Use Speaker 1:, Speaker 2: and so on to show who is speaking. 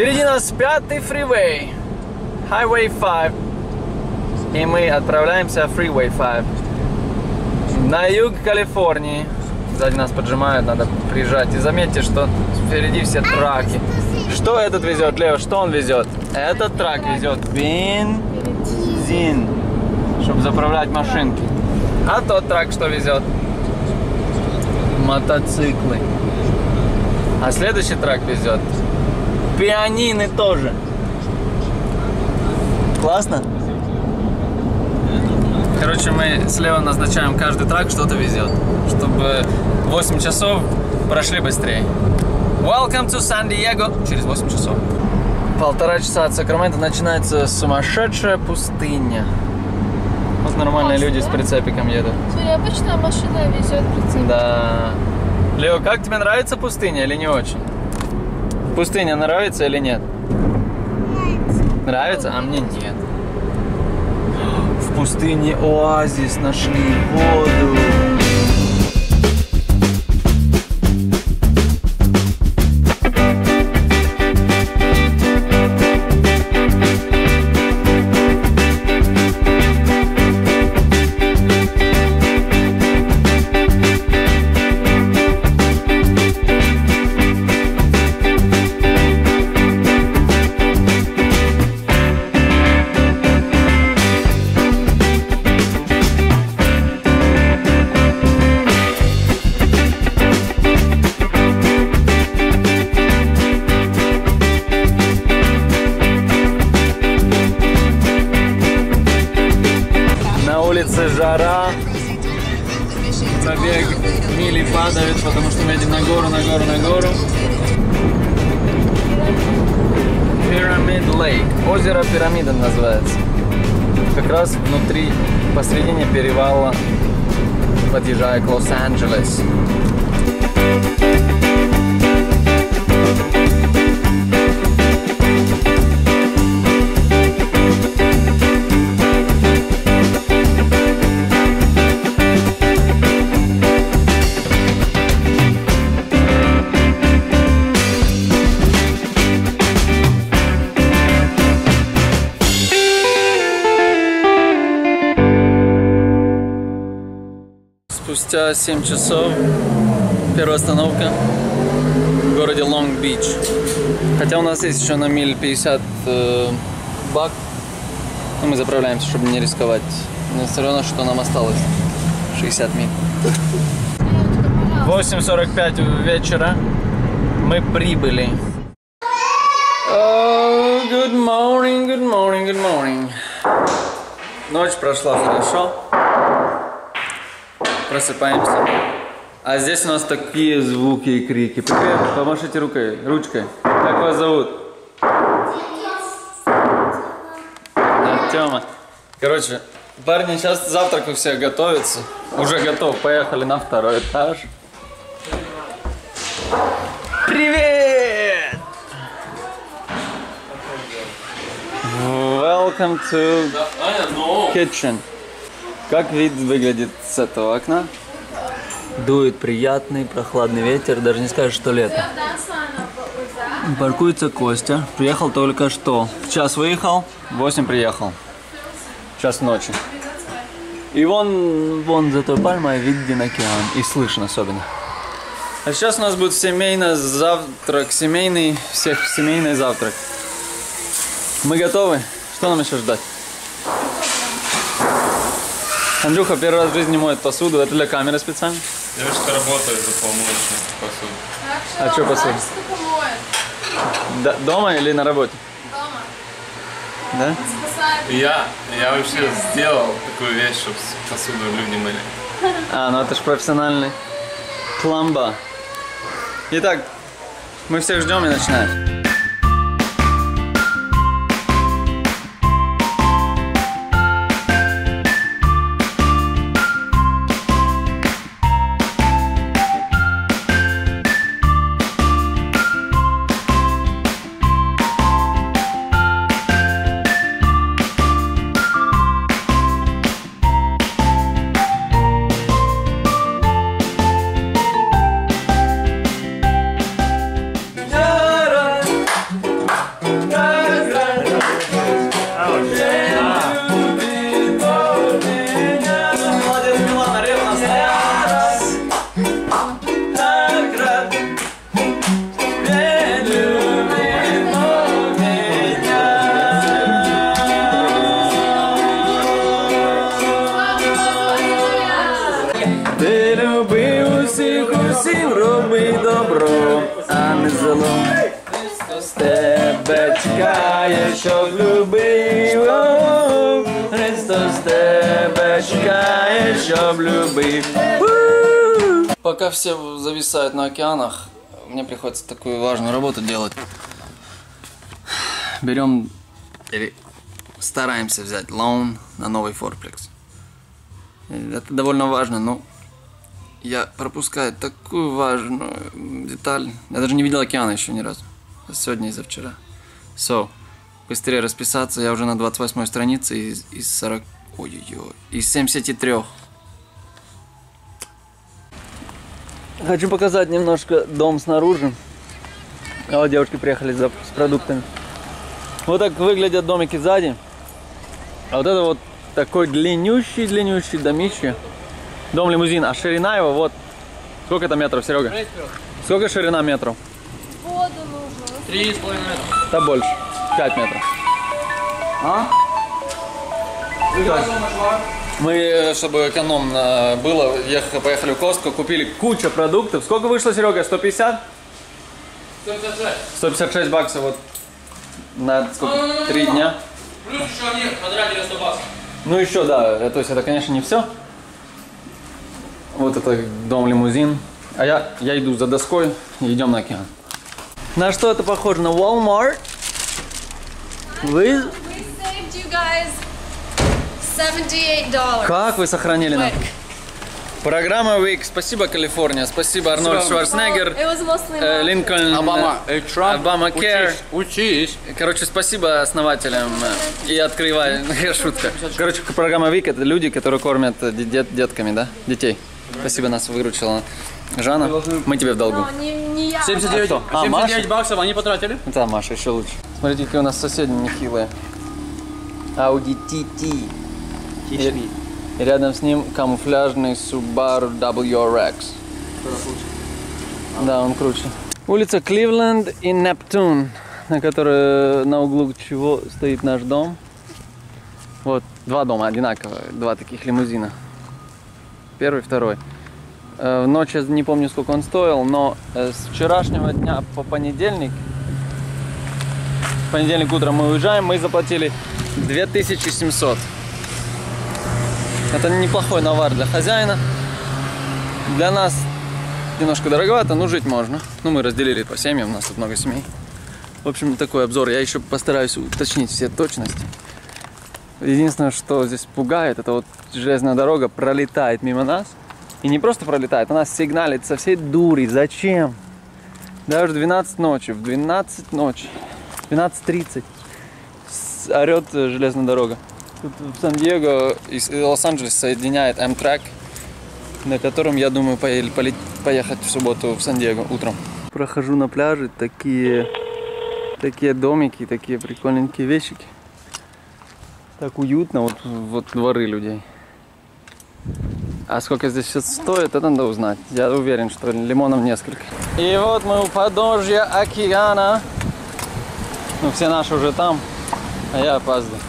Speaker 1: Впереди нас пятый фривей. Highway 5. И мы отправляемся в Freeway 5. На юг Калифорнии. Сзади нас поджимают, надо приезжать. И заметьте, что впереди все траки. Что этот везет, Лео? Что он везет? Этот трак везет бензин, чтобы заправлять машинки. А тот трак что везет? Мотоциклы. А следующий трак везет пианины тоже. Классно? Короче, мы слева назначаем каждый трак, что-то везет, чтобы 8 часов прошли быстрее. Welcome to San Diego. Через 8 часов. Полтора часа от Сакрамента начинается сумасшедшая пустыня. Вот нормальные
Speaker 2: Классно,
Speaker 1: люди с
Speaker 2: да?
Speaker 1: прицепиком едут.
Speaker 2: Смотри, обычная машина везет прицеп.
Speaker 1: Да. Лео, как тебе нравится пустыня или не очень? Пустыня нравится или нет? Нравится, а мне нет. В пустыне оазис нашли воду. Улице жара. Пробег мили падает, потому что мы едем на гору, на гору, на гору. Pyramid Lake. Озеро Пирамида называется. Как раз внутри, посредине перевала, подъезжая к Лос-Анджелес. Спустя 7 часов первая остановка в городе Лонг-Бич. Хотя у нас есть еще на миль 50 э, бак, но мы заправляемся, чтобы не рисковать. Но все равно, что нам осталось 60 миль. 8.45 вечера мы прибыли. Oh, good morning, good morning, good morning. Ночь прошла хорошо. Просыпаемся. А здесь у нас такие звуки и крики. Привет, помашите рукой, ручкой. Как вас зовут? Артема. Короче, парни, сейчас завтрак у всех готовится. Уже готов. Поехали на второй этаж. Привет! Welcome to kitchen. Как вид выглядит с этого окна? Дует приятный прохладный ветер, даже не скажешь, что лето. Паркуется Костя. Приехал только что. В час выехал, в 8 приехал. Час ночи. И вон, вон за той пальмой виден океан. И слышно особенно. А сейчас у нас будет семейный завтрак, семейный, всех семейный завтрак. Мы готовы? Что нам еще ждать? Андрюха первый раз в жизни моет посуду. Это для камеры специально.
Speaker 3: Девушка работает за полночи посуду.
Speaker 1: А чё посуда? Да, дома или на работе?
Speaker 2: Дома.
Speaker 1: Да?
Speaker 3: Я, я вообще сделал такую вещь, чтобы посуду люди мыли.
Speaker 1: А, ну это ж профессиональный. Пломба. Итак, мы всех ждем и начинаем. Залом. Христос тебе чекає, щоб любив. Христос тебе чекає, щоб любив. Пока все зависают на океанах, мне приходится такую важную работу делать. Берем или стараемся взять лоун на новый форплекс. Это довольно важно, но я пропускаю такую важную деталь. Я даже не видел океана еще ни разу. Сегодня и за вчера. So, быстрее расписаться. Я уже на 28 странице из, из 40... Ой-ой-ой. Из 73. Хочу показать немножко дом снаружи. А вот девушки приехали за, с продуктами. Вот так выглядят домики сзади. А вот это вот такой длиннющий-длиннющий домище. Дом-лимузин. А ширина его вот... Сколько это метров, Серега? Сколько ширина метров?
Speaker 2: Воду нужно.
Speaker 3: Три с половиной метра.
Speaker 1: Да больше. 5 метров. А? Мы, э, чтобы экономно было, ехали, поехали в Костку, купили кучу продуктов. Сколько вышло, Серега? 150?
Speaker 3: 156.
Speaker 1: 156 баксов вот на сколько? Три дня.
Speaker 3: Плюс еще они потратили 100 баксов.
Speaker 1: Ну еще, да, э, то есть это, конечно, не все. Вот это дом-лимузин. А я, я иду за доской и идем на океан. На что это похоже? На Walmart? Вы...
Speaker 2: We saved you guys $78.
Speaker 1: Как вы сохранили нам? Программа Week. Спасибо, Калифорния. Спасибо, Арнольд Шварценеггер. Э. Линкольн.
Speaker 3: Обама.
Speaker 1: э,
Speaker 3: Эй, Трамп.
Speaker 1: Обама Care.
Speaker 3: Учись.
Speaker 1: Короче, спасибо основателям э, и открывай. Шутка. Короче, программа ВИК это люди, которые кормят э, дет- детками, да? Детей. Спасибо, нас выручила Жанна. Мы тебе в долгу.
Speaker 2: Но не, не я.
Speaker 3: 79,
Speaker 1: кто? А,
Speaker 3: 79
Speaker 1: Маша?
Speaker 3: баксов они потратили.
Speaker 1: Да, Маша, еще лучше. Смотрите, какие у нас соседи нехилые. Audi TT. И, и рядом с ним камуфляжный Subaru WRX. Да, он круче. Улица Кливленд и Нептун, на которой на углу чего стоит наш дом. Вот, два дома одинаковые, два таких лимузина. Первый, второй. Э, В ночь я не помню, сколько он стоил, но э, с вчерашнего дня по понедельник, в понедельник утром мы уезжаем, мы заплатили 2700. Это неплохой навар для хозяина. Для нас немножко дороговато, но жить можно. Ну, мы разделили по семьям, у нас тут много семей. В общем, такой обзор. Я еще постараюсь уточнить все точности. Единственное, что здесь пугает, это вот железная дорога пролетает мимо нас. И не просто пролетает, она сигналит со всей дури. Зачем? Даже в 12 ночи, в 12 ночи, в 12.30 с- орет э, железная дорога. Тут в Сан-Диего и с- и Лос-Анджелес соединяет М-трек, на котором, я думаю, поле- поехать в субботу в Сан-Диего утром. Прохожу на пляже, такие, такие домики, такие прикольненькие вещики. Так уютно, вот, вот дворы людей. А сколько здесь все стоит, это надо узнать. Я уверен, что лимонов несколько. И вот мы у подножья океана. Ну, все наши уже там, а я опаздываю.